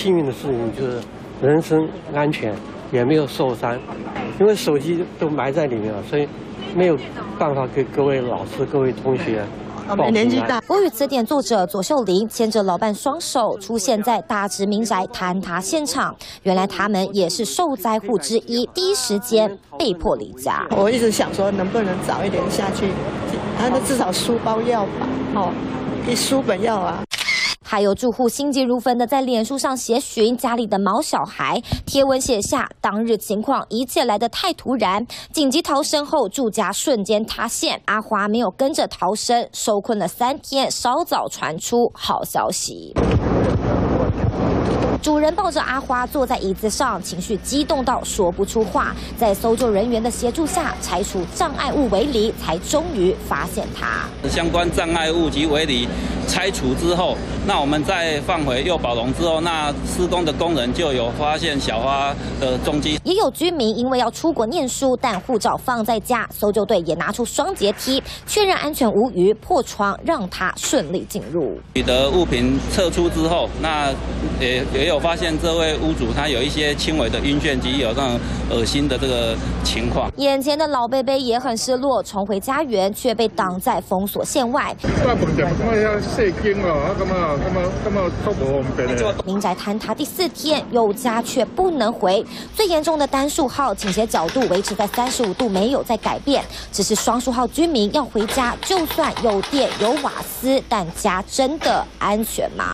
幸运的事情就是人身安全，也没有受伤，因为手机都埋在里面了，所以没有办法给各位老师、各位同学。年纪大。国语词典作者左秀玲牵着老伴双手出现在大直民宅坍塌现场，原来他们也是受灾户之一，第一时间被迫离家。我一直想说，能不能早一点下去，他那至少书包要吧，哦，一书本要啊。还有住户心急如焚的在脸书上写寻家里的毛小孩，贴文写下当日情况，一切来得太突然，紧急逃生后住家瞬间塌陷。阿华没有跟着逃生，受困了三天，稍早传出好消息。主人抱着阿花坐在椅子上，情绪激动到说不出话。在搜救人员的协助下，拆除障碍物围篱，才终于发现它。相关障碍物及围篱拆除之后，那我们再放回幼保笼之后，那施工的工人就有发现小花的踪迹。也有居民因为要出国念书，但护照放在家，搜救队也拿出双节梯确认安全无虞，破窗让他顺利进入。取得物品撤出之后，那也也。有发现这位屋主他有一些轻微的晕眩及有那种恶心的这个情况。眼前的老贝贝也很失落，重回家园却被挡在封锁线外。民宅坍塌第四天，有家却不能回。最严重的单数号倾斜角度维持在三十五度，没有再改变。只是双数号居民要回家，就算有电有瓦斯，但家真的安全吗？